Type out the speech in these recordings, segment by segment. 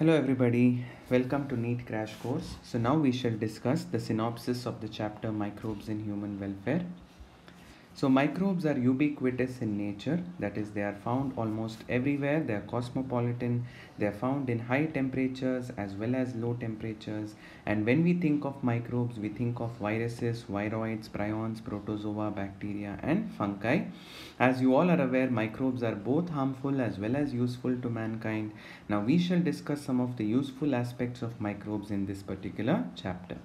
Hello everybody, welcome to NEET Crash Course. So now we shall discuss the synopsis of the chapter Microbes in Human Welfare. So microbes are ubiquitous in nature, that is they are found almost everywhere, they are cosmopolitan, they are found in high temperatures as well as low temperatures and when we think of microbes we think of viruses, viroids, prions, protozoa, bacteria and fungi. As you all are aware microbes are both harmful as well as useful to mankind. Now we shall discuss some of the useful aspects of microbes in this particular chapter.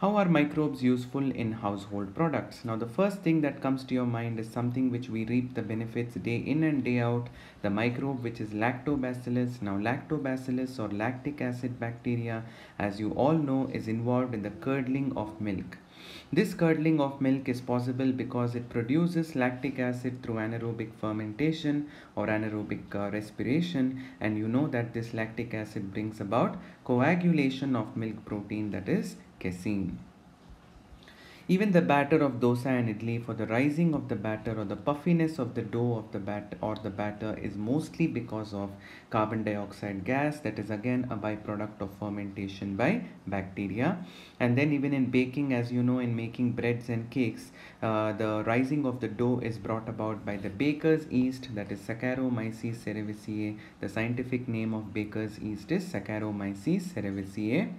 How are microbes useful in household products? Now, the first thing that comes to your mind is something which we reap the benefits day in and day out the microbe, which is lactobacillus. Now, lactobacillus or lactic acid bacteria, as you all know, is involved in the curdling of milk. This curdling of milk is possible because it produces lactic acid through anaerobic fermentation or anaerobic uh, respiration and you know that this lactic acid brings about coagulation of milk protein that is casein. Even the batter of dosa and idli for the rising of the batter or the puffiness of the dough of the bat or the batter is mostly because of carbon dioxide gas that is again a byproduct of fermentation by bacteria. And then even in baking as you know in making breads and cakes uh, the rising of the dough is brought about by the baker's yeast that is Saccharomyces cerevisiae. The scientific name of baker's yeast is Saccharomyces cerevisiae.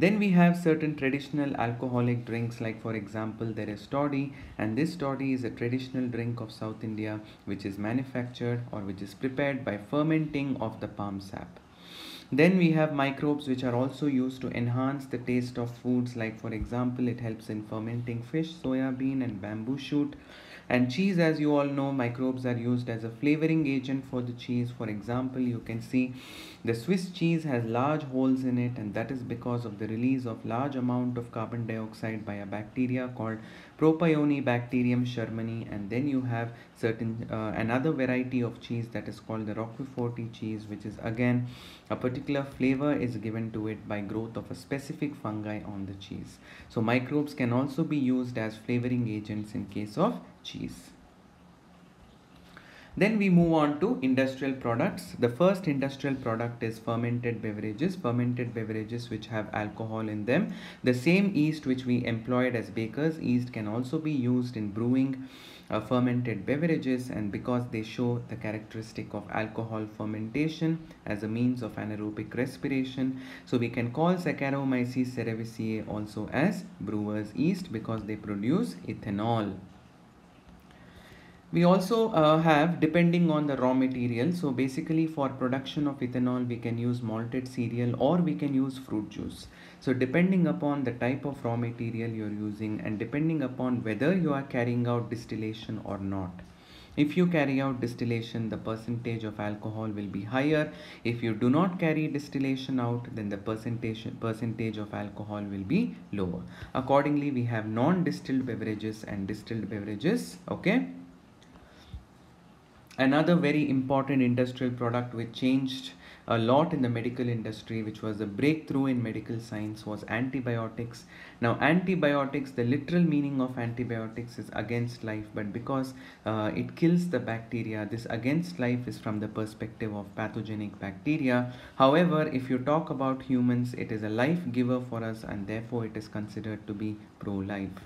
Then we have certain traditional alcoholic drinks like for example there is toddy and this toddy is a traditional drink of South India which is manufactured or which is prepared by fermenting of the palm sap. Then we have microbes which are also used to enhance the taste of foods like for example it helps in fermenting fish, soya bean and bamboo shoot. And cheese as you all know microbes are used as a flavoring agent for the cheese. For example you can see the Swiss cheese has large holes in it and that is because of the release of large amount of carbon dioxide by a bacteria called Propionibacterium shermani and then you have certain uh, another variety of cheese that is called the Roquefort cheese which is again a particular flavor is given to it by growth of a specific fungi on the cheese. So microbes can also be used as flavoring agents in case of cheese. Then we move on to industrial products. The first industrial product is fermented beverages. Fermented beverages which have alcohol in them. The same yeast which we employed as bakers yeast can also be used in brewing uh, fermented beverages and because they show the characteristic of alcohol fermentation as a means of anaerobic respiration. So we can call Saccharomyces cerevisiae also as brewer's yeast because they produce ethanol we also uh, have depending on the raw material so basically for production of ethanol we can use malted cereal or we can use fruit juice. So depending upon the type of raw material you're using and depending upon whether you are carrying out distillation or not. If you carry out distillation the percentage of alcohol will be higher. If you do not carry distillation out then the percentage percentage of alcohol will be lower. Accordingly we have non distilled beverages and distilled beverages okay Another very important industrial product which changed a lot in the medical industry, which was a breakthrough in medical science, was antibiotics. Now, antibiotics, the literal meaning of antibiotics is against life, but because uh, it kills the bacteria, this against life is from the perspective of pathogenic bacteria. However, if you talk about humans, it is a life giver for us, and therefore it is considered to be pro life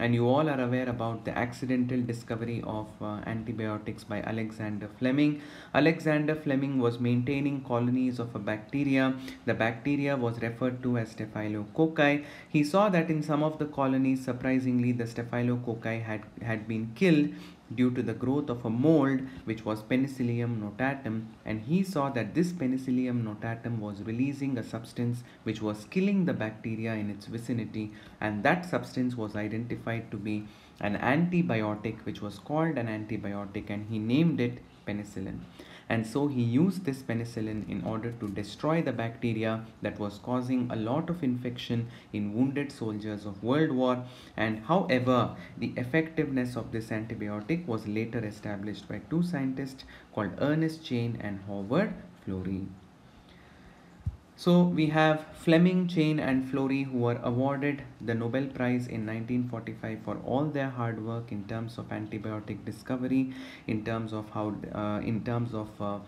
and you all are aware about the accidental discovery of uh, antibiotics by Alexander Fleming. Alexander Fleming was maintaining colonies of a bacteria. The bacteria was referred to as Staphylococci. He saw that in some of the colonies, surprisingly, the Staphylococci had, had been killed due to the growth of a mold which was Penicillium notatum and he saw that this Penicillium notatum was releasing a substance which was killing the bacteria in its vicinity and that substance was identified to be an antibiotic which was called an antibiotic and he named it penicillin and so he used this penicillin in order to destroy the bacteria that was causing a lot of infection in wounded soldiers of World War and however the effectiveness of this antibiotic was later established by two scientists called Ernest Chain and Howard Florey. So we have Fleming, Chain, and Florey who were awarded the Nobel Prize in 1945 for all their hard work in terms of antibiotic discovery, in terms of how, uh, in terms of uh,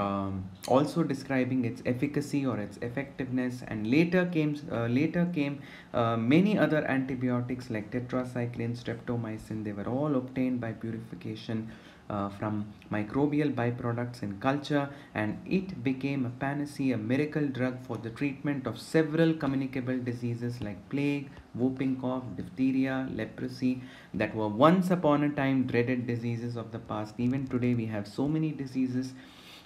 um, also describing its efficacy or its effectiveness. And later came uh, later came uh, many other antibiotics like tetracycline, streptomycin. They were all obtained by purification uh, from microbial byproducts in culture and it became a panacea, a miracle drug for the treatment of several communicable diseases like plague, whooping cough, diphtheria, leprosy that were once upon a time dreaded diseases of the past. Even today we have so many diseases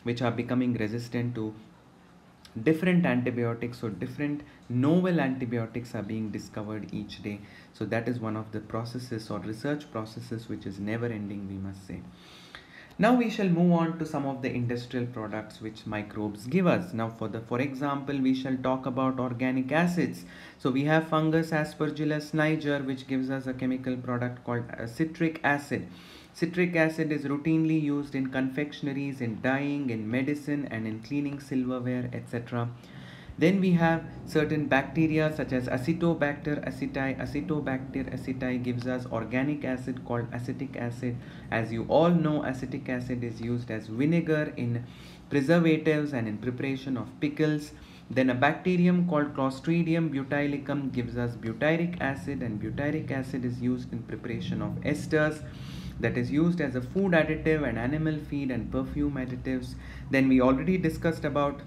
which are becoming resistant to different antibiotics or different novel antibiotics are being discovered each day so that is one of the processes or research processes which is never ending we must say now we shall move on to some of the industrial products which microbes give us. Now for the for example we shall talk about organic acids. So we have fungus aspergillus niger which gives us a chemical product called uh, citric acid. Citric acid is routinely used in confectionaries, in dyeing, in medicine, and in cleaning silverware, etc. Then we have certain bacteria such as Acetobacter aceti. Acetobacter aceti gives us organic acid called acetic acid. As you all know, acetic acid is used as vinegar in preservatives and in preparation of pickles. Then a bacterium called Clostridium butylicum gives us butyric acid and butyric acid is used in preparation of esters that is used as a food additive and animal feed and perfume additives. Then we already discussed about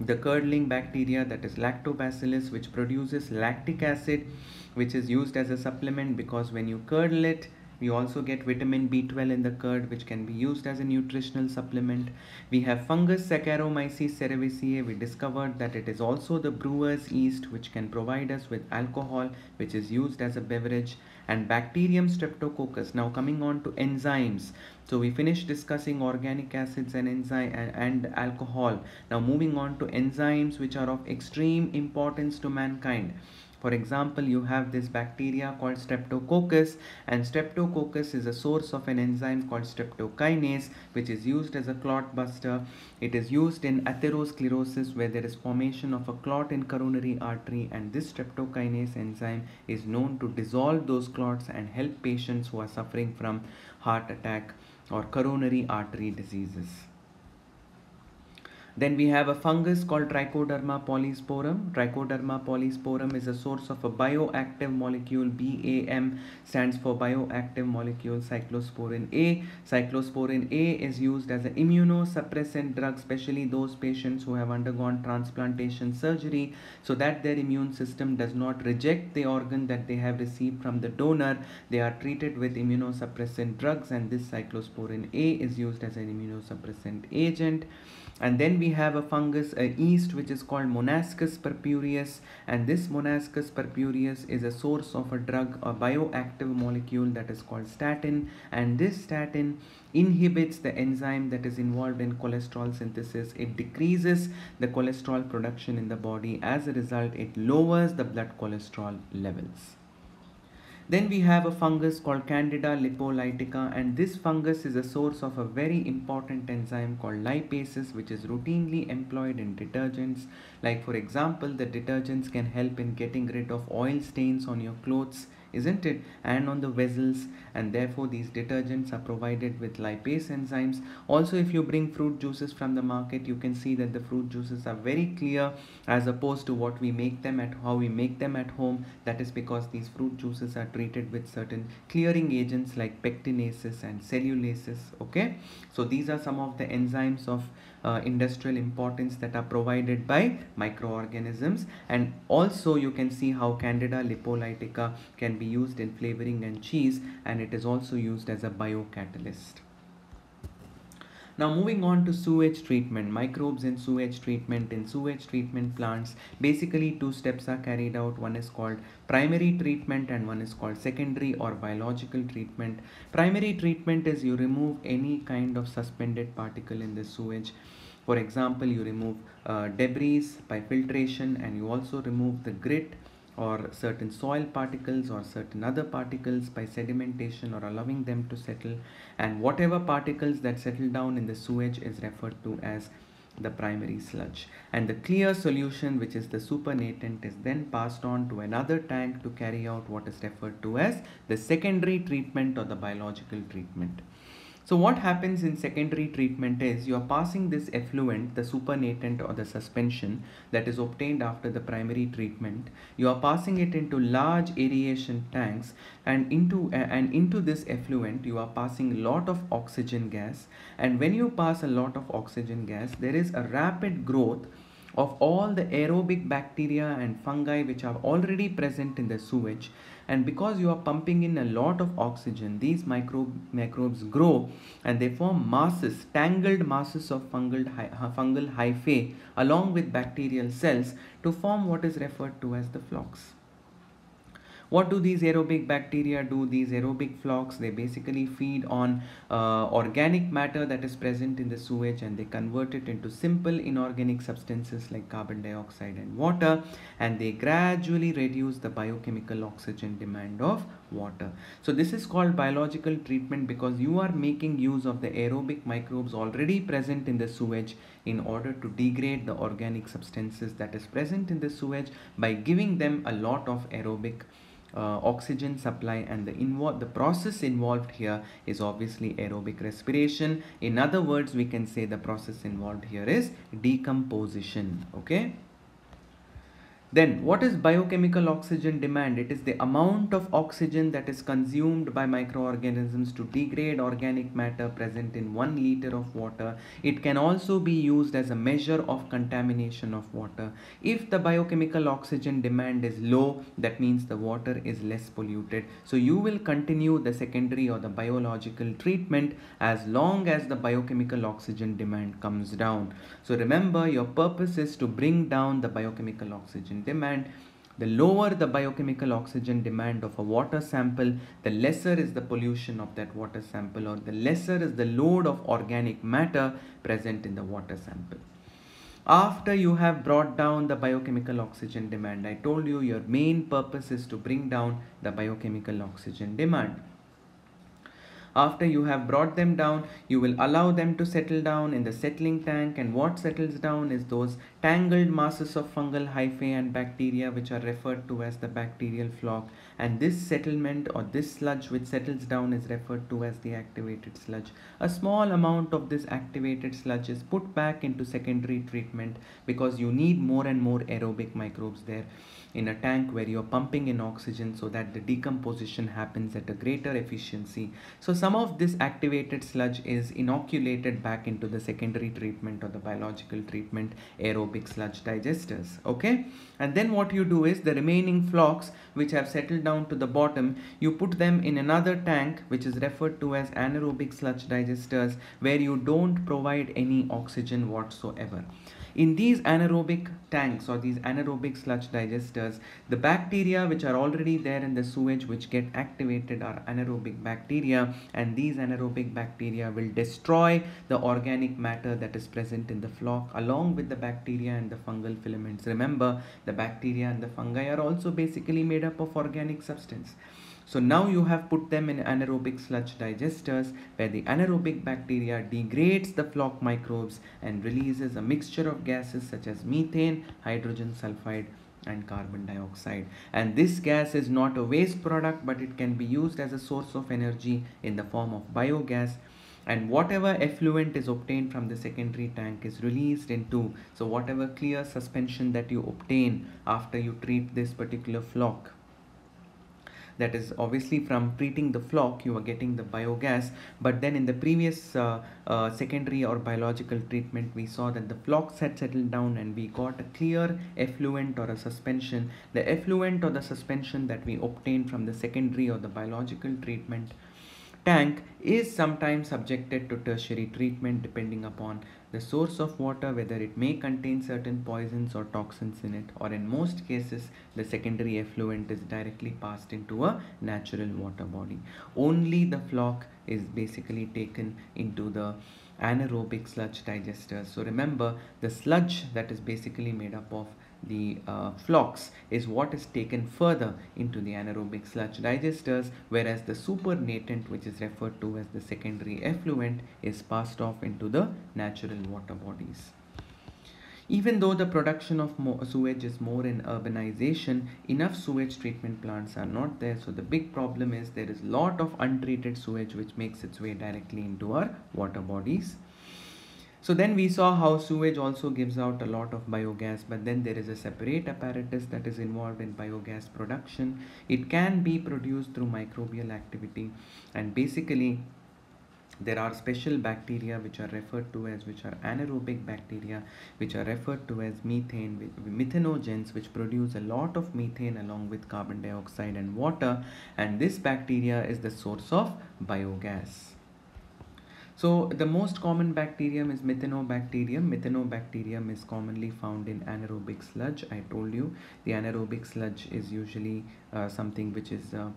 the curdling bacteria that is lactobacillus which produces lactic acid which is used as a supplement because when you curdle it we also get vitamin B12 in the curd which can be used as a nutritional supplement. We have fungus Saccharomyces cerevisiae. We discovered that it is also the brewer's yeast which can provide us with alcohol which is used as a beverage and bacterium streptococcus. Now coming on to enzymes. So we finished discussing organic acids and enzyme and, alcohol. Now moving on to enzymes which are of extreme importance to mankind. For example, you have this bacteria called Streptococcus and Streptococcus is a source of an enzyme called streptokinase which is used as a clot buster. It is used in atherosclerosis where there is formation of a clot in coronary artery and this streptokinase enzyme is known to dissolve those clots and help patients who are suffering from heart attack or coronary artery diseases. Then we have a fungus called Trichoderma polysporum. Trichoderma polysporum is a source of a bioactive molecule. BAM stands for bioactive molecule cyclosporin A. Cyclosporin A is used as an immunosuppressant drug, especially those patients who have undergone transplantation surgery so that their immune system does not reject the organ that they have received from the donor. They are treated with immunosuppressant drugs and this cyclosporin A is used as an immunosuppressant agent and then we have a fungus a yeast which is called monascus purpureus and this monascus purpureus is a source of a drug a bioactive molecule that is called statin. And this statin inhibits the enzyme that is involved in cholesterol synthesis. It decreases the cholesterol production in the body. As a result it lowers the blood cholesterol levels then we have a fungus called Candida lipolytica and this fungus is a source of a very important enzyme called lipases which is routinely employed in detergents. Like for example, the detergents can help in getting rid of oil stains on your clothes isn't it? And on the vessels. And therefore these detergents are provided with lipase enzymes. Also if you bring fruit juices from the market you can see that the fruit juices are very clear as opposed to what we make them at how we make them at home. That is because these fruit juices are treated with certain clearing agents like pectinases and cellulases okay? So these are some of the enzymes of uh, industrial importance that are provided by microorganisms. And also you can see how candida lipolytica can be used in flavoring and cheese and it is also used as a biocatalyst now moving on to sewage treatment, microbes in sewage treatment. In sewage treatment plants, basically two steps are carried out. One is called primary treatment and one is called secondary or biological treatment. Primary treatment is you remove any kind of suspended particle in the sewage. For example, you remove uh, debris by filtration and you also remove the grit or certain soil particles or certain other particles by sedimentation or allowing them to settle and whatever particles that settle down in the sewage is referred to as the primary sludge and the clear solution which is the supernatant is then passed on to another tank to carry out what is referred to as the secondary treatment or the biological treatment. So what happens in secondary treatment is you are passing this effluent, the supernatant or the suspension that is obtained after the primary treatment. You are passing it into large aeration tanks and into uh, and into this effluent you are passing a lot of oxygen gas and when you pass a lot of oxygen gas there is a rapid growth of all the aerobic bacteria and fungi which are already present in the sewage and because you are pumping in a lot of oxygen these micro microbes grow and they form masses tangled masses of fungal fungal hyphae along with bacterial cells to form what is referred to as the flocs what do these aerobic bacteria do? These aerobic flocks, they basically feed on uh, organic matter that is present in the sewage and they convert it into simple inorganic substances like carbon dioxide and water and they gradually reduce the biochemical oxygen demand of water. So this is called biological treatment because you are making use of the aerobic microbes already present in the sewage in order to degrade the organic substances that is present in the sewage by giving them a lot of aerobic uh, oxygen supply and the involved the process involved here is obviously aerobic respiration. In other words we can say the process involved here is decomposition okay then what is biochemical oxygen demand? It is the amount of oxygen that is consumed by microorganisms to degrade organic matter present in 1 liter of water. It can also be used as a measure of contamination of water. If the biochemical oxygen demand is low, that means the water is less polluted. So you will continue the secondary or the biological treatment as long as the biochemical oxygen demand comes down. So remember your purpose is to bring down the biochemical oxygen oxygen demand. The lower the biochemical oxygen demand of a water sample, the lesser is the pollution of that water sample or the lesser is the load of organic matter present in the water sample. After you have brought down the biochemical oxygen demand, I told you your main purpose is to bring down the biochemical oxygen demand. After you have brought them down, you will allow them to settle down in the settling tank. And what settles down is those tangled masses of fungal hyphae and bacteria which are referred to as the bacterial flock. And this settlement or this sludge which settles down is referred to as the activated sludge. A small amount of this activated sludge is put back into secondary treatment because you need more and more aerobic microbes there in a tank where you're pumping in oxygen so that the decomposition happens at a greater efficiency. So some of this activated sludge is inoculated back into the secondary treatment or the biological treatment aerobic sludge digesters. Okay. And then what you do is the remaining flocks which have settled down to the bottom, you put them in another tank which is referred to as anaerobic sludge digesters where you don't provide any oxygen whatsoever. In these anaerobic tanks or these anaerobic sludge digesters, the bacteria which are already there in the sewage which get activated are anaerobic bacteria and these anaerobic bacteria will destroy the organic matter that is present in the flock along with the bacteria and the fungal filaments. Remember, the bacteria and the fungi are also basically made up of organic substance. So now you have put them in anaerobic sludge digesters where the anaerobic bacteria degrades the flock microbes and releases a mixture of gases such as methane, hydrogen sulfide and carbon dioxide. And this gas is not a waste product but it can be used as a source of energy in the form of biogas and whatever effluent is obtained from the secondary tank is released into so whatever clear suspension that you obtain after you treat this particular flock that is obviously from treating the flock you are getting the biogas. But then in the previous uh, uh, secondary or biological treatment we saw that the flocks had settled down and we got a clear effluent or a suspension. The effluent or the suspension that we obtained from the secondary or the biological treatment tank is sometimes subjected to tertiary treatment depending upon the source of water whether it may contain certain poisons or toxins in it or in most cases the secondary effluent is directly passed into a natural water body. Only the flock is basically taken into the anaerobic sludge digesters. So remember the sludge that is basically made up of the uh, flocs is what is taken further into the anaerobic sludge digesters whereas the supernatant which is referred to as the secondary effluent is passed off into the natural water bodies. even though the production of sewage is more in urbanization, enough sewage treatment plants are not there. So the big problem is there is lot of untreated sewage which makes its way directly into our water bodies. So then we saw how sewage also gives out a lot of biogas, but then there is a separate apparatus that is involved in biogas production. It can be produced through microbial activity. And basically there are special bacteria which are referred to as which are anaerobic bacteria which are referred to as methane methanogens which produce a lot of methane along with carbon dioxide and water. And this bacteria is the source of biogas so the most common bacterium is methanobacterium. Methanobacterium is commonly found in anaerobic sludge. I told you the anaerobic sludge is usually uh, something which is uh,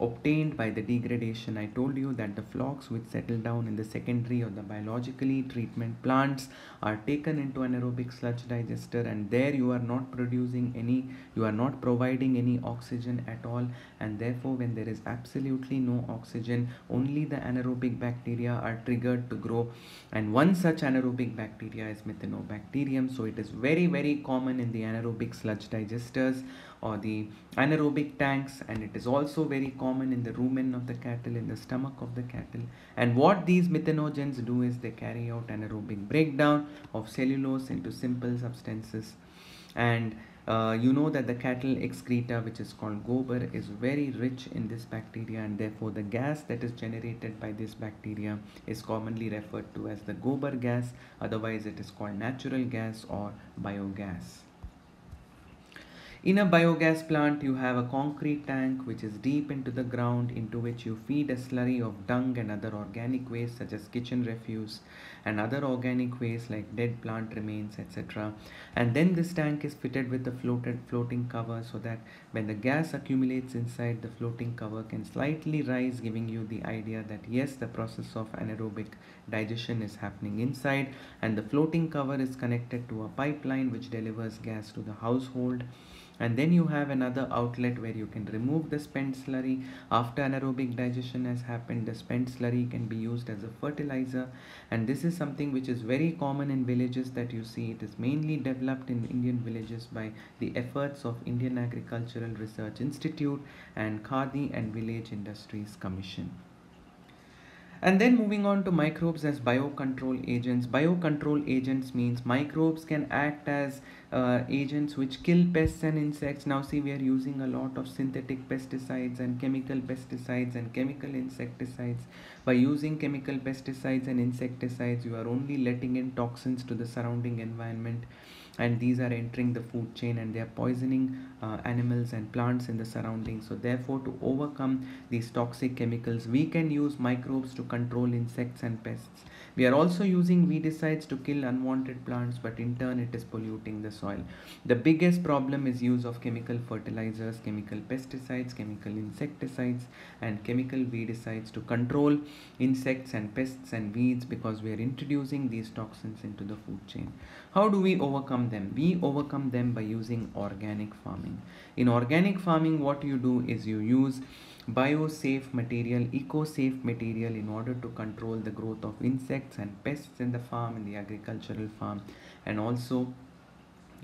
obtained by the degradation. I told you that the flocks which settle down in the secondary or the biologically treatment plants are taken into anaerobic sludge digester and there you are not producing any, you are not providing any oxygen at all and therefore when there is absolutely no oxygen, only the anaerobic bacteria are triggered to grow and one such anaerobic bacteria is methanobacterium. So it is very very common in the anaerobic sludge digesters or the anaerobic tanks and it is also very common in the rumen of the cattle in the stomach of the cattle. And what these methanogens do is they carry out anaerobic breakdown of cellulose into simple substances. And uh, you know that the cattle excreta which is called gobar is very rich in this bacteria and therefore the gas that is generated by this bacteria is commonly referred to as the gobar gas. Otherwise it is called natural gas or biogas in a biogas plant, you have a concrete tank which is deep into the ground into which you feed a slurry of dung and other organic waste such as kitchen refuse and other organic waste like dead plant remains etc. And then this tank is fitted with a floated floating cover so that when the gas accumulates inside the floating cover can slightly rise giving you the idea that yes the process of anaerobic digestion is happening inside and the floating cover is connected to a pipeline which delivers gas to the household and then you have another outlet where you can remove the spent slurry after anaerobic digestion has happened the spent slurry can be used as a fertilizer. And this is something which is very common in villages that you see. It is mainly developed in indian villages by the efforts of indian agricultural research institute and khadi and village industries commission and then moving on to microbes as biocontrol agents. Biocontrol agents means microbes can act as uh, agents which kill pests and insects. Now see we are using a lot of synthetic pesticides and chemical pesticides and chemical insecticides. By using chemical pesticides and insecticides you are only letting in toxins to the surrounding environment and these are entering the food chain and they are poisoning uh, animals and plants in the surroundings. So therefore to overcome these toxic chemicals we can use microbes to control insects and pests we are also using weedicides to kill unwanted plants but in turn it is polluting the soil the biggest problem is use of chemical fertilizers chemical pesticides chemical insecticides and chemical weedicides to control insects and pests and weeds because we are introducing these toxins into the food chain how do we overcome them? We overcome them by using organic farming. In organic farming, what you do is you use bio-safe material, eco-safe material in order to control the growth of insects and pests in the farm, in the agricultural farm. And also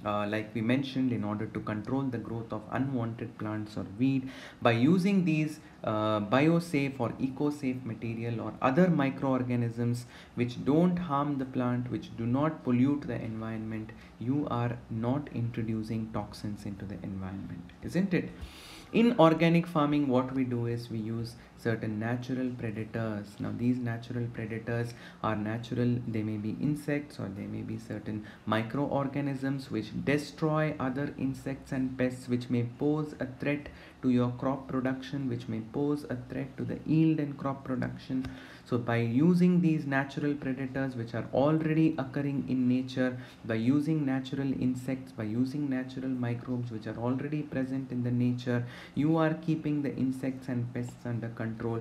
uh, like we mentioned in order to control the growth of unwanted plants or weed by using these uh, biosafe or eco-safe material or other microorganisms which don't harm the plant which do not pollute the environment you are not introducing toxins into the environment isn't it in organic farming what we do is we use certain natural predators. Now these natural predators are natural they may be insects or they may be certain microorganisms which destroy other insects and pests which may pose a threat to your crop production which may pose a threat to the yield and crop production so by using these natural predators which are already occurring in nature, by using natural insects, by using natural microbes which are already present in the nature, you are keeping the insects and pests under control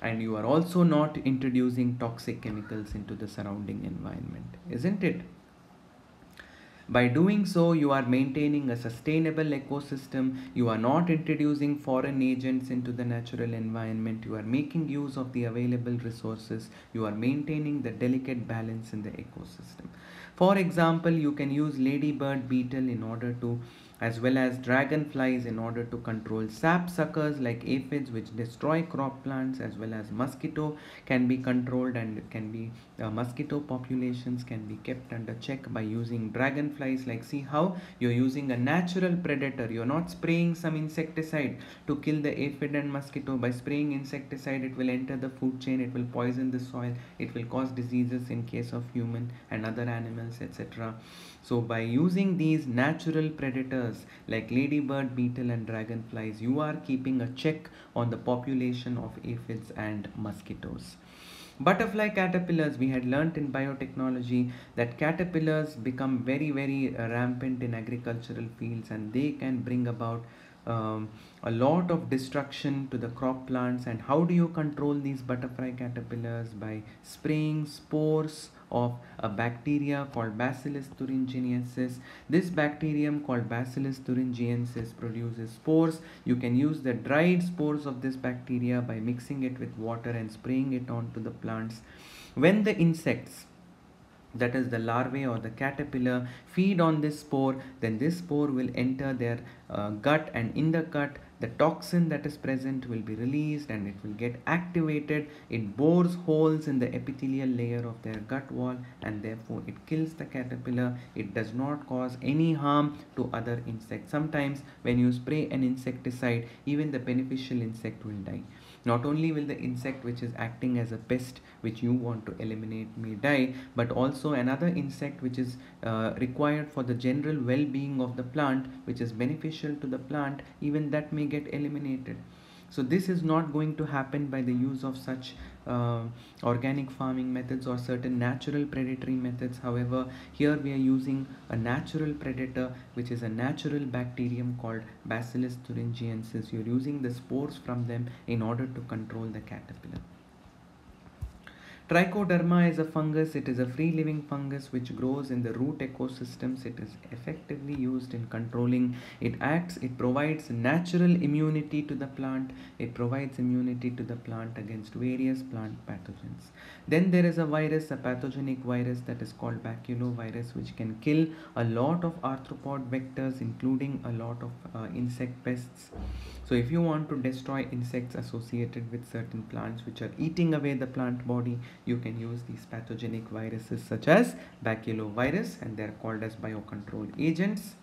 and you are also not introducing toxic chemicals into the surrounding environment, isn't it? By doing so, you are maintaining a sustainable ecosystem. You are not introducing foreign agents into the natural environment. You are making use of the available resources. You are maintaining the delicate balance in the ecosystem. For example, you can use ladybird beetle in order to as well as dragonflies in order to control sap suckers like aphids which destroy crop plants as well as mosquito can be controlled and can be uh, mosquito populations can be kept under check by using dragonflies. Like see how you're using a natural predator. You're not spraying some insecticide to kill the aphid and mosquito. By spraying insecticide it will enter the food chain. It will poison the soil. It will cause diseases in case of human and other animals etc so by using these natural predators like ladybird, beetle and dragonflies, you are keeping a check on the population of aphids and mosquitoes. Butterfly caterpillars, we had learnt in biotechnology that caterpillars become very, very rampant in agricultural fields and they can bring about um, a lot of destruction to the crop plants. And how do you control these butterfly caterpillars? By spraying spores of a bacteria called bacillus thuringiensis. This bacterium called bacillus thuringiensis produces spores. You can use the dried spores of this bacteria by mixing it with water and spraying it onto the plants. When the insects that is the larvae or the caterpillar feed on this spore then this spore will enter their uh, gut and in the gut the toxin that is present will be released and it will get activated. It bores holes in the epithelial layer of their gut wall and therefore it kills the caterpillar. It does not cause any harm to other insects. Sometimes when you spray an insecticide even the beneficial insect will die not only will the insect which is acting as a pest which you want to eliminate may die but also another insect which is uh, required for the general well-being of the plant which is beneficial to the plant even that may get eliminated so this is not going to happen by the use of such uh, organic farming methods or certain natural predatory methods. However here we are using a natural predator which is a natural bacterium called bacillus thuringiensis. You're using the spores from them in order to control the caterpillar Trichoderma is a fungus. It is a free living fungus which grows in the root ecosystems. It is effectively used in controlling. It acts, it provides natural immunity to the plant. It provides immunity to the plant against various plant pathogens. Then there is a virus, a pathogenic virus that is called baculovirus which can kill a lot of arthropod vectors including a lot of uh, insect pests. So if you want to destroy insects associated with certain plants which are eating away the plant body, you can use these pathogenic viruses such as baculovirus and they are called as biocontrol agents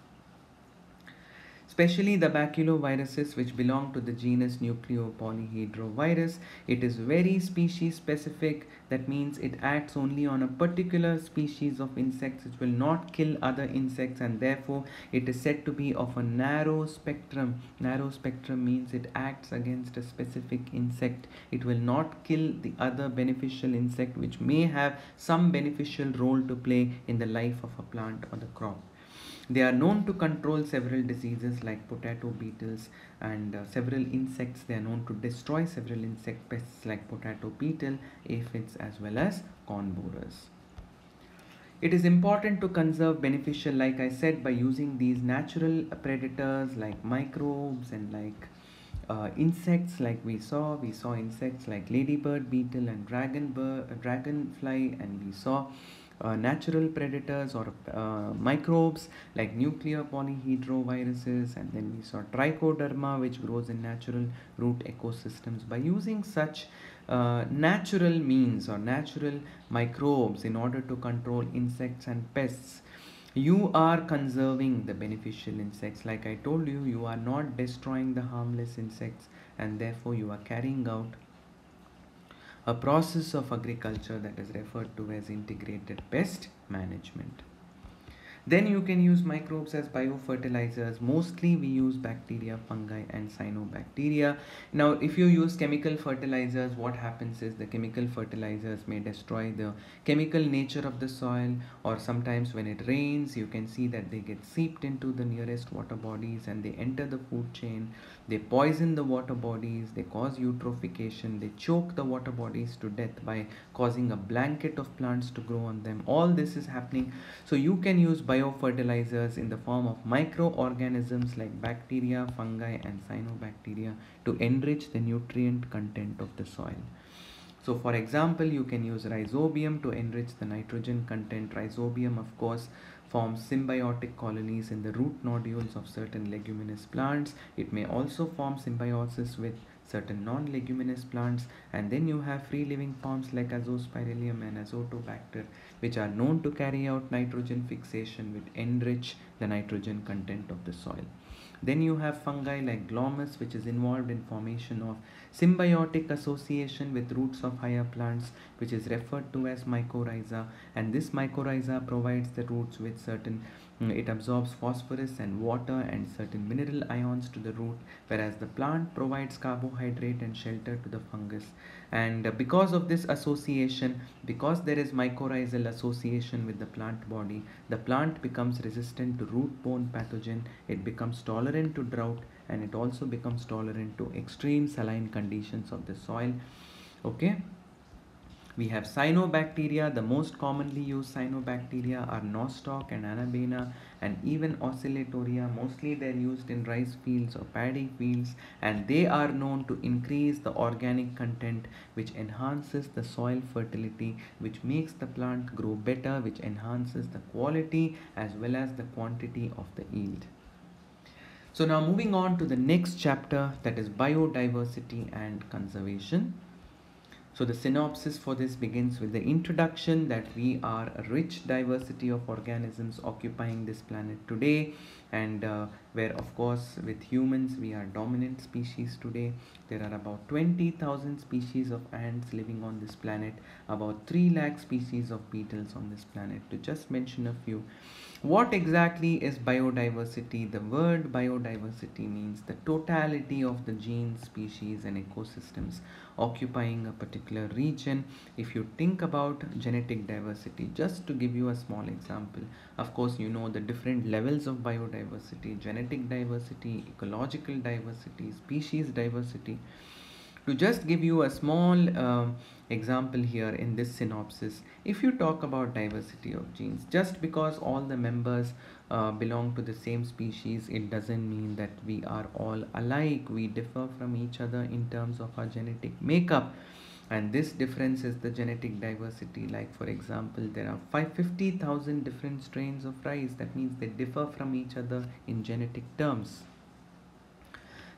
especially the baculoviruses which belong to the genus nucleopolyhedrovirus. It is very species specific that means it acts only on a particular species of insects it will not kill other insects and therefore it is said to be of a narrow spectrum. Narrow spectrum means it acts against a specific insect. It will not kill the other beneficial insect which may have some beneficial role to play in the life of a plant or the crop. They are known to control several diseases like potato beetles and uh, several insects. They are known to destroy several insect pests like potato beetle, aphids as well as corn borers. It is important to conserve beneficial like I said by using these natural predators like microbes and like uh, insects like we saw we saw insects like ladybird beetle and dragon dragonfly and we saw uh, natural predators or uh, microbes like nuclear polyhedroviruses and then we saw trichoderma which grows in natural root ecosystems. By using such uh, natural means or natural microbes in order to control insects and pests you are conserving the beneficial insects. Like i told you you are not destroying the harmless insects and therefore you are carrying out a process of agriculture that is referred to as integrated pest management. Then you can use microbes as biofertilizers. Mostly we use bacteria, fungi and cyanobacteria. Now if you use chemical fertilizers, what happens is the chemical fertilizers may destroy the chemical nature of the soil or sometimes when it rains you can see that they get seeped into the nearest water bodies and they enter the food chain. They poison the water bodies, they cause eutrophication, they choke the water bodies to death by causing a blanket of plants to grow on them. All this is happening. So you can use bio biofertilizers in the form of microorganisms like bacteria, fungi, and cyanobacteria to enrich the nutrient content of the soil. So, for example, you can use rhizobium to enrich the nitrogen content. Rhizobium, of course, forms symbiotic colonies in the root nodules of certain leguminous plants. It may also form symbiosis with certain non-leguminous plants and then you have free living forms like azospirillum and azotobacter which are known to carry out nitrogen fixation which enrich the nitrogen content of the soil. Then you have fungi like glomus which is involved in formation of symbiotic association with roots of higher plants which is referred to as mycorrhiza. And this mycorrhiza provides the roots with certain it absorbs phosphorus and water and certain mineral ions to the root whereas the plant provides carbohydrate and shelter to the fungus. And uh, because of this association because there is mycorrhizal association with the plant body the plant becomes resistant to root borne pathogen it becomes tolerant to drought and it also becomes tolerant to extreme saline conditions of the soil. Okay we have cyanobacteria. The most commonly used cyanobacteria are nostoc and anabaena and even oscillatoria. Mostly they're used in rice fields or paddy fields and they are known to increase the organic content which enhances the soil fertility which makes the plant grow better which enhances the quality as well as the quantity of the yield. So now moving on to the next chapter that is biodiversity and conservation. So the synopsis for this begins with the introduction that we are a rich diversity of organisms occupying this planet today and uh, where of course with humans we are dominant species today. There are about 20,000 species of ants living on this planet, about 3 lakh species of beetles on this planet to just mention a few. What exactly is biodiversity? The word biodiversity means the totality of the genes, species and ecosystems occupying a particular region. If you think about genetic diversity, just to give you a small example, of course you know the different levels of biodiversity, genetic diversity, ecological diversity, species diversity. To just give you a small uh, example here in this synopsis, if you talk about diversity of genes, just because all the members uh, belong to the same species, it doesn't mean that we are all alike. We differ from each other in terms of our genetic makeup. And this difference is the genetic diversity. Like for example there are 550,000 different strains of rice. That means they differ from each other in genetic terms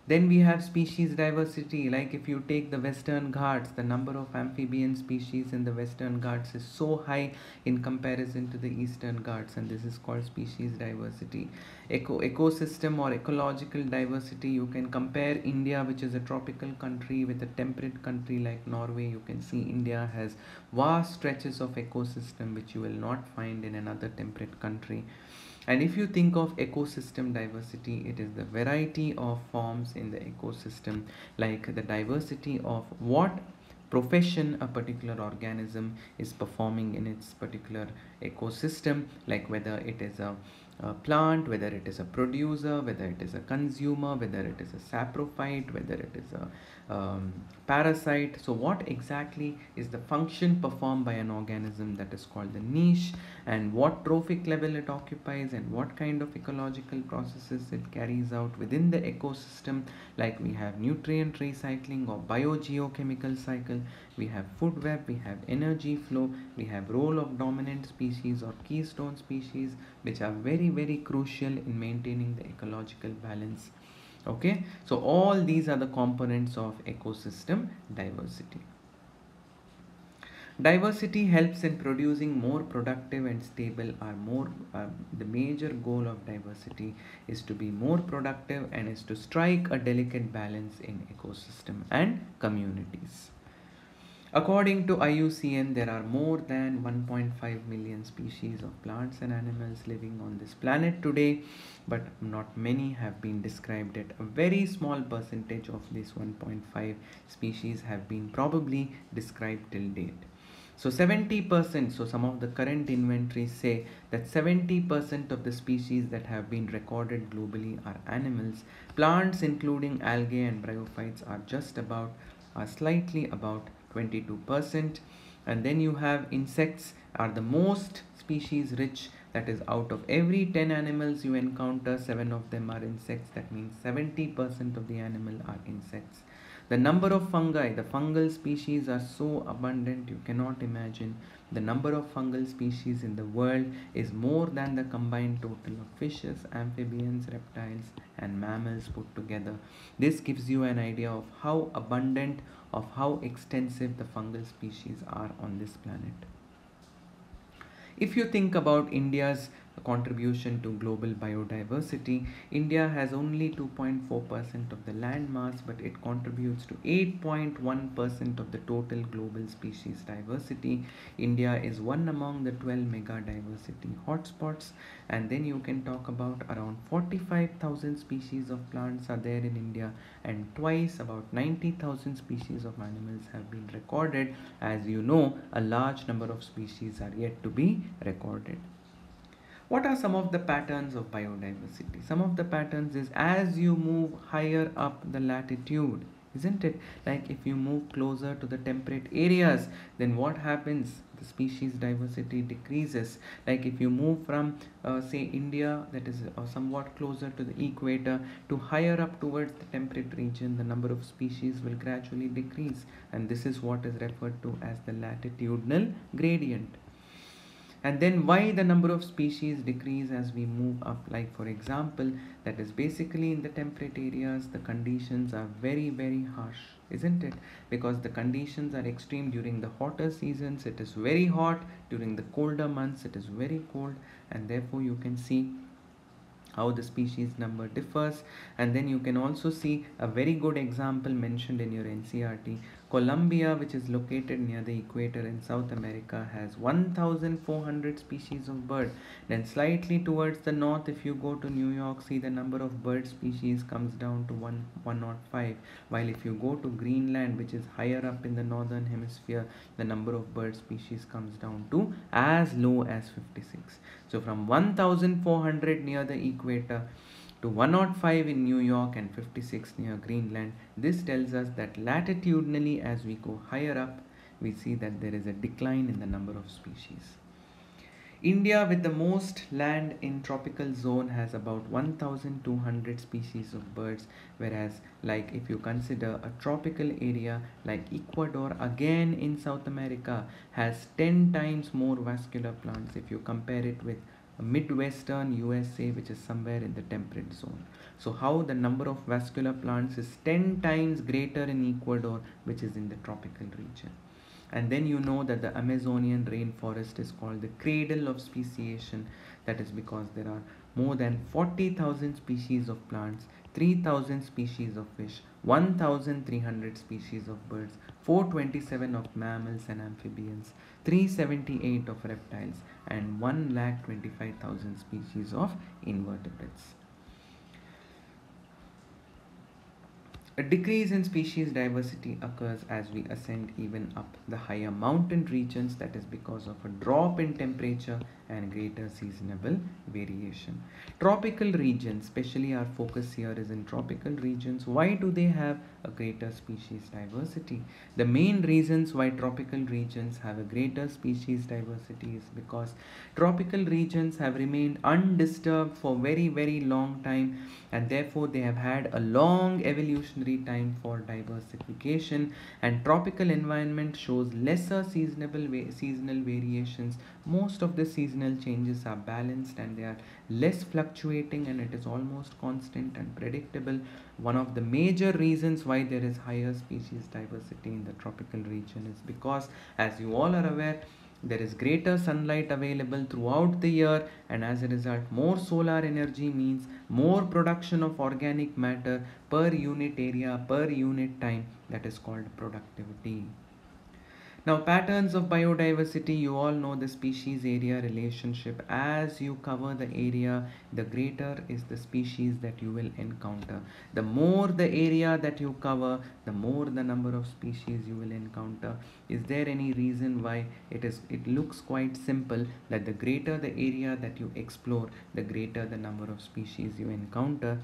then we have species diversity. Like if you take the Western Ghats, the number of amphibian species in the Western Ghats is so high in comparison to the Eastern Ghats and this is called species diversity. Eco ecosystem or ecological diversity, you can compare India which is a tropical country with a temperate country like Norway. You can see India has vast stretches of ecosystem which you will not find in another temperate country. And if you think of ecosystem diversity, it is the variety of forms in the ecosystem, like the diversity of what profession a particular organism is performing in its particular ecosystem, like whether it is a a plant, whether it is a producer, whether it is a consumer, whether it is a saprophyte, whether it is a um, parasite. So what exactly is the function performed by an organism that is called the niche? And what trophic level it occupies? And what kind of ecological processes it carries out within the ecosystem? Like we have nutrient recycling or biogeochemical cycle, we have food web, we have energy flow, we have role of dominant species or keystone species which are very very crucial in maintaining the ecological balance okay? So all these are the components of ecosystem diversity. Diversity helps in producing more productive and stable or more uh, the major goal of diversity is to be more productive and is to strike a delicate balance in ecosystem and communities According to IUCN, there are more than 1.5 million species of plants and animals living on this planet today, but not many have been described yet. A very small percentage of these 1.5 species have been probably described till date. So 70%, so some of the current inventories say that 70% of the species that have been recorded globally are animals. Plants including algae and bryophytes are just about, are slightly about 22% and then you have insects are the most species rich that is out of every 10 animals you encounter 7 of them are insects. That means 70% of the animal are insects the number of fungi, the fungal species are so abundant you cannot imagine. The number of fungal species in the world is more than the combined total of fishes, amphibians, reptiles, and mammals put together. This gives you an idea of how abundant, of how extensive the fungal species are on this planet. If you think about India's contribution to global biodiversity. India has only 2.4% of the land mass, but it contributes to 8.1% of the total global species diversity. India is one among the 12 mega diversity hotspots, and then you can talk about around 45,000 species of plants are there in India, and twice about 90,000 species of animals have been recorded. As you know, a large number of species are yet to be recorded. What are some of the patterns of biodiversity? Some of the patterns is as you move higher up the latitude, isn't it? Like if you move closer to the temperate areas, then what happens? The species diversity decreases. Like if you move from, uh, say, India, that is uh, somewhat closer to the equator, to higher up towards the temperate region, the number of species will gradually decrease. And this is what is referred to as the latitudinal gradient and then why the number of species decrease as we move up? Like for example that is basically in the temperate areas the conditions are very very harsh isn't it? Because the conditions are extreme during the hotter seasons it is very hot. During the colder months it is very cold. And therefore you can see how the species number differs. And then you can also see a very good example mentioned in your NCERT Colombia, which is located near the equator in South America, has 1,400 species of bird. Then slightly towards the north, if you go to New York, see the number of bird species comes down to 1, 105. While if you go to Greenland, which is higher up in the northern hemisphere, the number of bird species comes down to as low as 56. So from 1,400 near the equator, to 105 in New York and 56 near Greenland. This tells us that latitudinally as we go higher up, we see that there is a decline in the number of species. India with the most land in tropical zone has about 1200 species of birds whereas like if you consider a tropical area like Ecuador again in South America has 10 times more vascular plants if you compare it with midwestern USA which is somewhere in the temperate zone. So how the number of vascular plants is 10 times greater in Ecuador which is in the tropical region. And then you know that the Amazonian rainforest is called the cradle of speciation. That is because there are more than 40,000 species of plants, 3,000 species of fish, 1,300 species of birds, 427 of mammals and amphibians, 378 of reptiles, and 1,25,000 species of invertebrates. A decrease in species diversity occurs as we ascend even up the higher mountain regions that is because of a drop in temperature and greater seasonable variation. Tropical regions, especially our focus here is in tropical regions. Why do they have a greater species diversity? The main reasons why tropical regions have a greater species diversity is because tropical regions have remained undisturbed for very very long time and therefore they have had a long evolutionary time for diversification and tropical environment shows lesser seasonable seasonal variations most of the seasonal changes are balanced and they are less fluctuating and it is almost constant and predictable. One of the major reasons why there is higher species diversity in the tropical region is because as you all are aware there is greater sunlight available throughout the year and as a result more solar energy means more production of organic matter per unit area per unit time that is called productivity now patterns of biodiversity, you all know the species area relationship. As you cover the area, the greater is the species that you will encounter. The more the area that you cover, the more the number of species you will encounter. Is there any reason why it is it looks quite simple that the greater the area that you explore, the greater the number of species you encounter.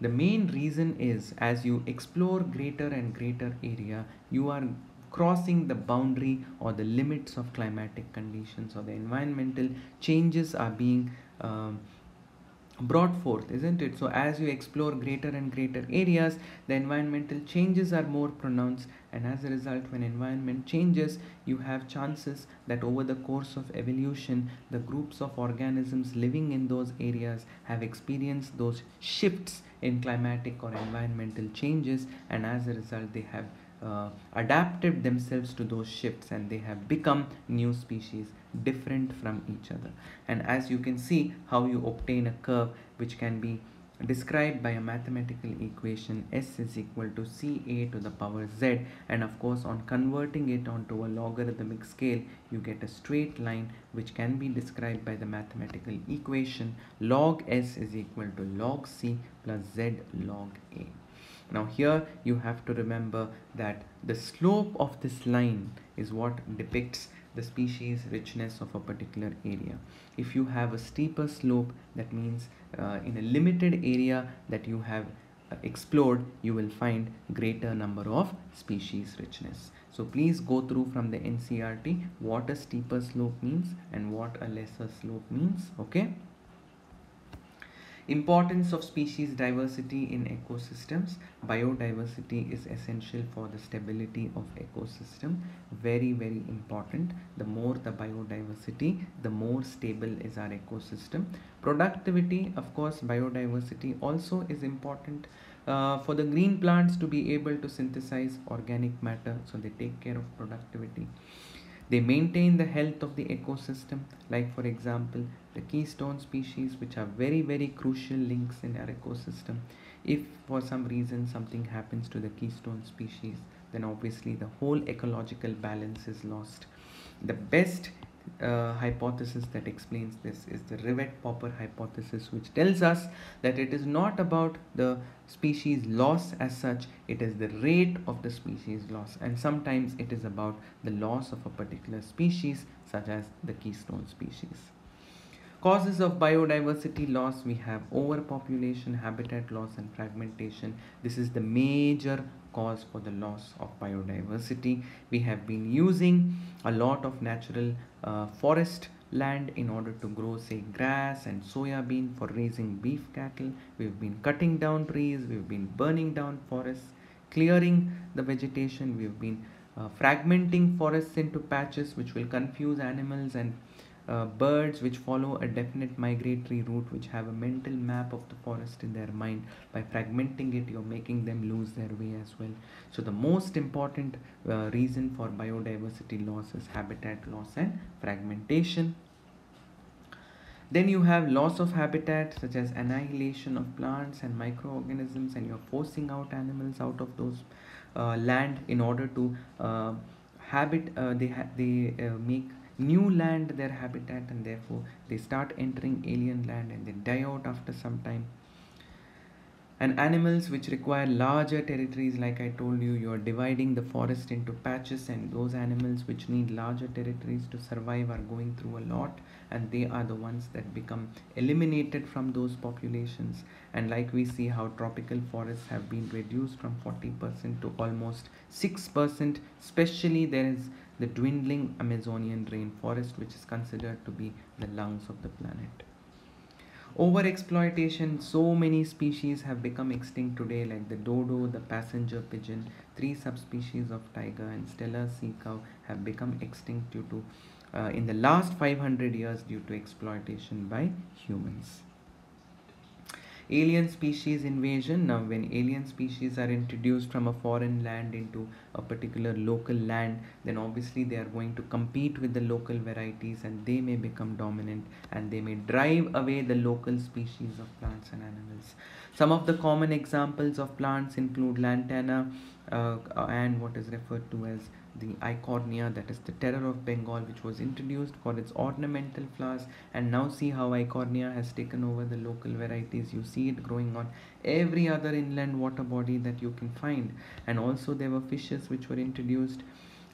The main reason is as you explore greater and greater area, you are crossing the boundary or the limits of climatic conditions or the environmental changes are being um, brought forth isn't it? So as you explore greater and greater areas the environmental changes are more pronounced and as a result when environment changes you have chances that over the course of evolution the groups of organisms living in those areas have experienced those shifts in climatic or environmental changes and as a result they have uh, adapted themselves to those shifts and they have become new species different from each other. And as you can see how you obtain a curve which can be described by a mathematical equation s is equal to ca to the power z. And of course on converting it onto a logarithmic scale you get a straight line which can be described by the mathematical equation log s is equal to log c plus z log a now here you have to remember that the slope of this line is what depicts the species richness of a particular area. If you have a steeper slope that means uh, in a limited area that you have uh, explored you will find greater number of species richness. So please go through from the NCERT what a steeper slope means and what a lesser slope means okay. Importance of species diversity in ecosystems. Biodiversity is essential for the stability of ecosystem. Very, very important. The more the biodiversity, the more stable is our ecosystem. Productivity, of course, biodiversity also is important uh, for the green plants to be able to synthesize organic matter. So they take care of productivity. They maintain the health of the ecosystem, like for example, the keystone species, which are very, very crucial links in our ecosystem. If for some reason something happens to the keystone species, then obviously the whole ecological balance is lost. The best uh, hypothesis that explains this is the rivet popper hypothesis which tells us that it is not about the species loss as such it is the rate of the species loss and sometimes it is about the loss of a particular species such as the keystone species. Causes of biodiversity loss we have overpopulation, habitat loss and fragmentation. This is the major cause for the loss of biodiversity. We have been using a lot of natural uh, forest land in order to grow say grass and soya bean for raising beef cattle. We've been cutting down trees, we've been burning down forests, clearing the vegetation, we've been uh, fragmenting forests into patches which will confuse animals and uh, birds which follow a definite migratory route which have a mental map of the forest in their mind. By fragmenting it you're making them lose their way as well. So the most important uh, reason for biodiversity loss is habitat loss and fragmentation. Then you have loss of habitat such as annihilation of plants and microorganisms and you're forcing out animals out of those uh, land in order to uh, habit uh, they ha they uh, make new land their habitat and therefore they start entering alien land and they die out after some time. And animals which require larger territories like i told you you are dividing the forest into patches and those animals which need larger territories to survive are going through a lot and they are the ones that become eliminated from those populations. And like we see how tropical forests have been reduced from 40% to almost 6% especially there is the dwindling Amazonian rainforest, which is considered to be the lungs of the planet. Overexploitation, so many species have become extinct today, like the dodo, the passenger pigeon, three subspecies of tiger, and Steller sea cow have become extinct due to uh, in the last 500 years due to exploitation by humans alien species invasion. Now when alien species are introduced from a foreign land into a particular local land then obviously they are going to compete with the local varieties and they may become dominant and they may drive away the local species of plants and animals. Some of the common examples of plants include lantana uh, and what is referred to as the eichhornia that is the terror of bengal which was introduced for its ornamental flowers and now see how eichhornia has taken over the local varieties. You see it growing on every other inland water body that you can find. And also there were fishes which were introduced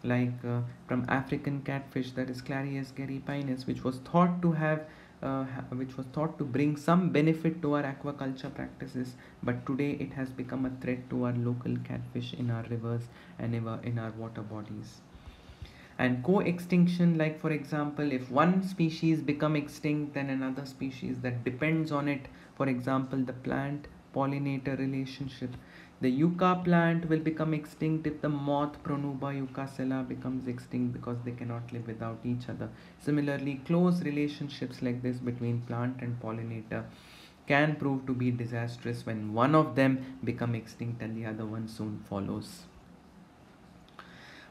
like uh, from african catfish that is clarias gariepinus which was thought to have uh, which was thought to bring some benefit to our aquaculture practices. But today it has become a threat to our local catfish in our rivers and in our water bodies. And co-extinction like for example if one species become extinct then another species that depends on it. For example the plant pollinator relationship the yucca plant will become extinct if the moth Pronuba yuccasella becomes extinct because they cannot live without each other. Similarly, close relationships like this between plant and pollinator can prove to be disastrous when one of them become extinct and the other one soon follows.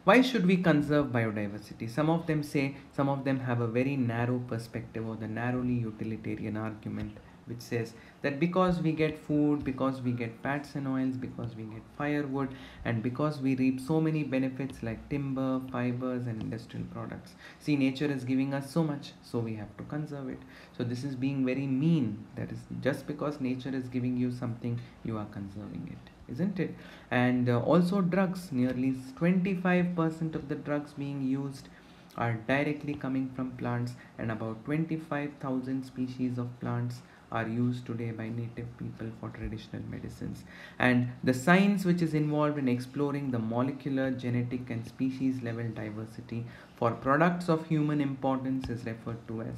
Why should we conserve biodiversity? Some of them say, some of them have a very narrow perspective or the narrowly utilitarian argument which says that because we get food, because we get fats and oils, because we get firewood, and because we reap so many benefits like timber, fibers, and industrial products. See, nature is giving us so much, so we have to conserve it. So, this is being very mean. That is just because nature is giving you something, you are conserving it, isn't it? And uh, also, drugs nearly 25% of the drugs being used are directly coming from plants, and about 25,000 species of plants are used today by native people for traditional medicines. And the science which is involved in exploring the molecular genetic and species level diversity for products of human importance is referred to as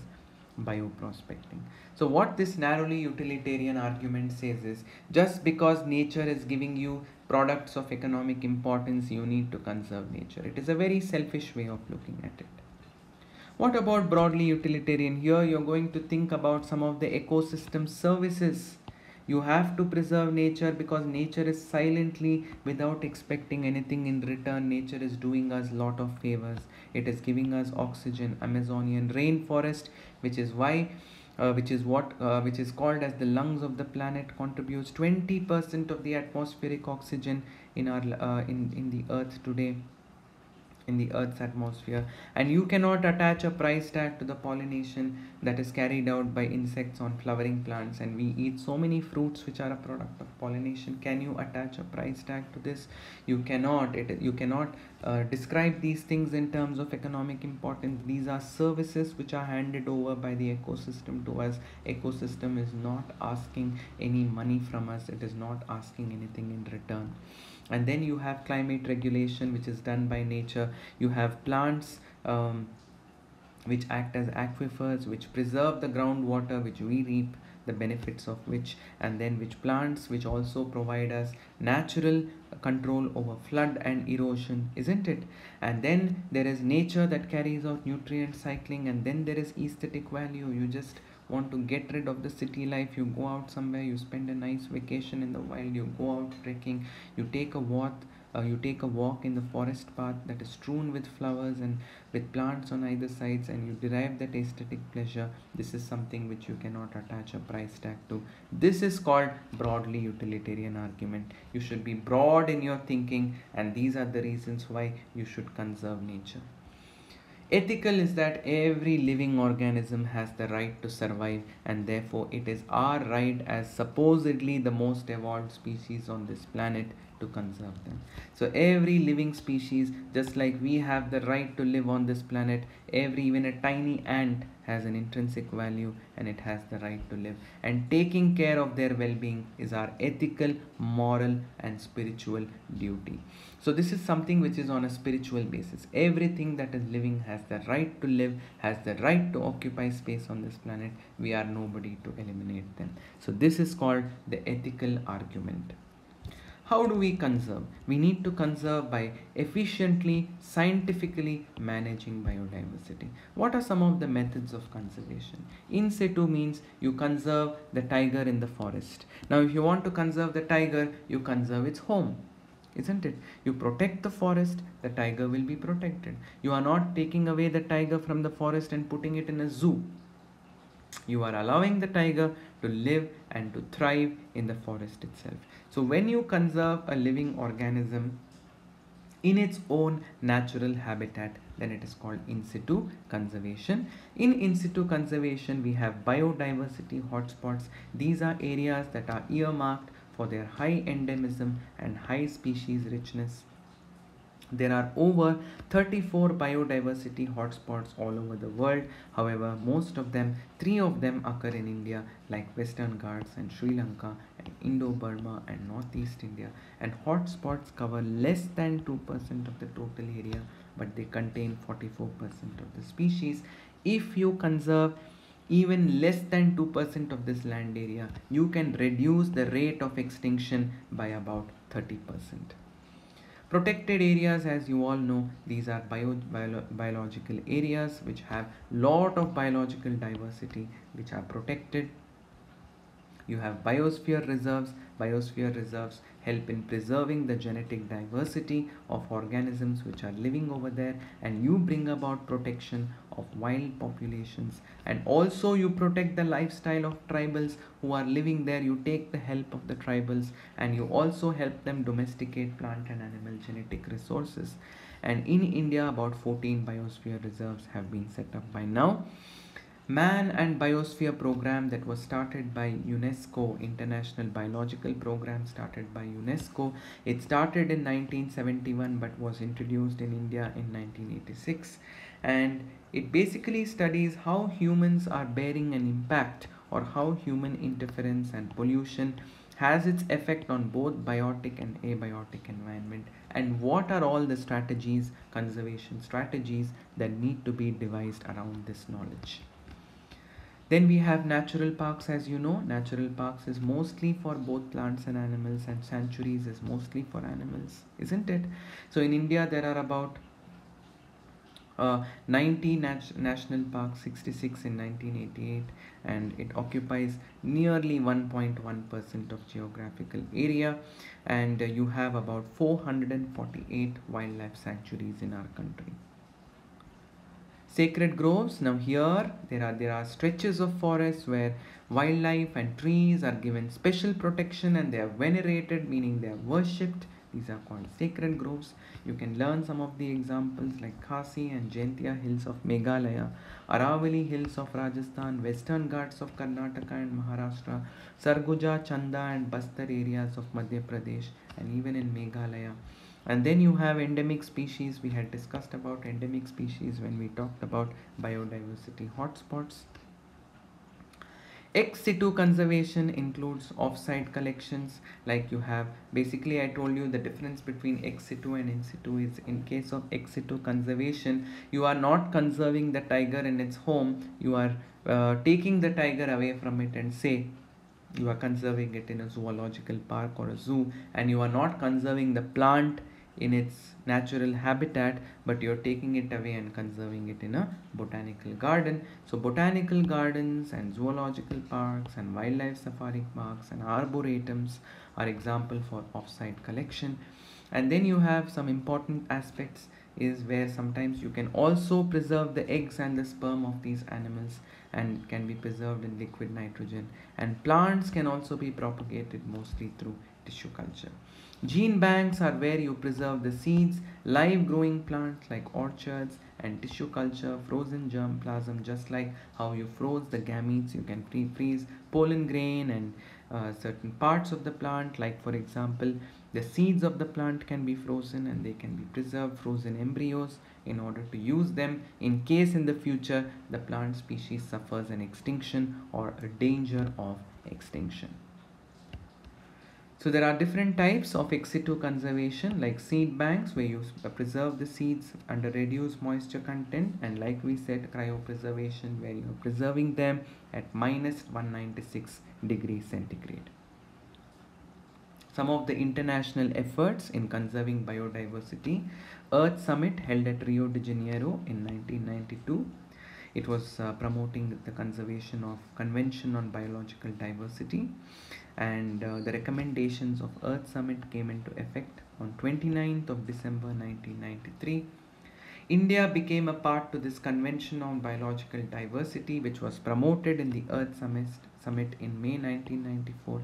bioprospecting. So what this narrowly utilitarian argument says is just because nature is giving you products of economic importance you need to conserve nature. It is a very selfish way of looking at it what about broadly utilitarian? Here you're going to think about some of the ecosystem services. You have to preserve nature because nature is silently without expecting anything in return. Nature is doing us a lot of favors. It is giving us oxygen, Amazonian rainforest, which is why uh, which is what uh, which is called as the lungs of the planet contributes 20% of the atmospheric oxygen in our uh, in in the earth today in the earth's atmosphere. And you cannot attach a price tag to the pollination that is carried out by insects on flowering plants. And we eat so many fruits which are a product of pollination. Can you attach a price tag to this? You cannot. It you cannot uh, describe these things in terms of economic importance. These are services which are handed over by the ecosystem to us. Ecosystem is not asking any money from us. It is not asking anything in return and then you have climate regulation which is done by nature. You have plants um, which act as aquifers which preserve the groundwater which we reap the benefits of which. And then which plants which also provide us natural control over flood and erosion isn't it? And then there is nature that carries out nutrient cycling and then there is aesthetic value. You just want to get rid of the city life you go out somewhere you spend a nice vacation in the wild you go out trekking you take a walk uh, you take a walk in the forest path that is strewn with flowers and with plants on either sides and you derive that aesthetic pleasure this is something which you cannot attach a price tag to. This is called broadly utilitarian argument. You should be broad in your thinking and these are the reasons why you should conserve nature Ethical is that every living organism has the right to survive and therefore it is our right as supposedly the most evolved species on this planet to conserve them. So every living species, just like we have the right to live on this planet, every even a tiny ant has an intrinsic value and it has the right to live. And taking care of their well-being is our ethical, moral and spiritual duty. So this is something which is on a spiritual basis. Everything that is living has the right to live, has the right to occupy space on this planet. We are nobody to eliminate them. So this is called the ethical argument. How do we conserve? We need to conserve by efficiently, scientifically managing biodiversity. What are some of the methods of conservation? In situ means you conserve the tiger in the forest. Now, if you want to conserve the tiger, you conserve its home isn't it? You protect the forest, the tiger will be protected. You are not taking away the tiger from the forest and putting it in a zoo. You are allowing the tiger to live and to thrive in the forest itself. So when you conserve a living organism in its own natural habitat, then it is called in situ conservation. In in situ conservation, we have biodiversity hotspots. These are areas that are earmarked for their high endemism and high species richness There are over 34 biodiversity hotspots all over the world. However, most of them, three of them occur in India, like Western Ghats and Sri Lanka, and Indo-Burma and Northeast India. And hotspots cover less than 2% of the total area, but they contain 44% of the species. If you conserve even less than 2% of this land area, you can reduce the rate of extinction by about 30%. Protected areas, as you all know, these are bio, bio, biological areas which have lot of biological diversity which are protected. You have biosphere reserves. Biosphere reserves help in preserving the genetic diversity of organisms which are living over there. And you bring about protection of wild populations. And also you protect the lifestyle of tribals who are living there. You take the help of the tribals and you also help them domesticate plant and animal genetic resources. And in India about 14 biosphere reserves have been set up by now Man and Biosphere program that was started by UNESCO, International Biological Program started by UNESCO. It started in 1971 but was introduced in India in 1986 and it basically studies how humans are bearing an impact or how human interference and pollution has its effect on both biotic and abiotic environment. And what are all the strategies conservation strategies that need to be devised around this knowledge then we have natural parks as you know. Natural parks is mostly for both plants and animals and sanctuaries is mostly for animals, isn't it? So in India there are about uh, 90 nat national parks, 66 in 1988 and it occupies nearly 1.1% of geographical area and uh, you have about 448 wildlife sanctuaries in our country sacred groves. Now here there are there are stretches of forest where wildlife and trees are given special protection and they are venerated meaning they are worshipped. These are called sacred groves. You can learn some of the examples like Khasi and Jaintia hills of Meghalaya Aravalli hills of Rajasthan Western Ghats of Karnataka and Maharashtra Sarguja Chanda and Bastar areas of Madhya Pradesh and even in Meghalaya and then you have endemic species. We had discussed about endemic species when we talked about biodiversity hotspots. Ex situ conservation includes off-site collections. Like you have basically i told you the difference between ex situ and in situ is in case of ex situ conservation you are not conserving the tiger in its home. You are uh, taking the tiger away from it and say you are conserving it in a zoological park or a zoo and you are not conserving the plant in its natural habitat but you're taking it away and conserving it in a botanical garden. So botanical gardens and zoological parks and wildlife safari parks and arboretums are example for off-site collection. And then you have some important aspects is where sometimes you can also preserve the eggs and the sperm of these animals and can be preserved in liquid nitrogen. And plants can also be propagated mostly through tissue culture Gene banks are where you preserve the seeds, live growing plants like orchards and tissue culture, frozen germ plasm, just like how you froze the gametes, you can freeze pollen grain and uh, certain parts of the plant, like for example, the seeds of the plant can be frozen and they can be preserved, frozen embryos in order to use them. In case in the future the plant species suffers an extinction or a danger of extinction. So there are different types of ex situ conservation like seed banks where you preserve the seeds under reduced moisture content and like we said cryopreservation where you are preserving them at minus 196 degrees centigrade. Some of the international efforts in conserving biodiversity Earth Summit held at Rio de Janeiro in 1992 it was uh, promoting the conservation of Convention on Biological Diversity and uh, the recommendations of Earth Summit came into effect on 29th of December 1993. India became a part to this Convention on Biological Diversity which was promoted in the Earth Summit, Summit in May 1994.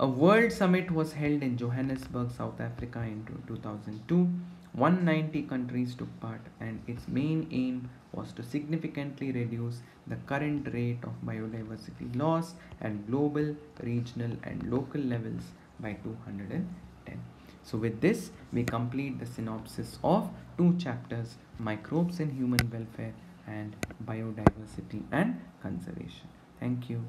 A World Summit was held in Johannesburg, South Africa in 2002. 190 countries took part and its main aim was to significantly reduce the current rate of biodiversity loss at global, regional and local levels by 210. So with this, we complete the synopsis of two chapters, microbes in human welfare and biodiversity and conservation. Thank you.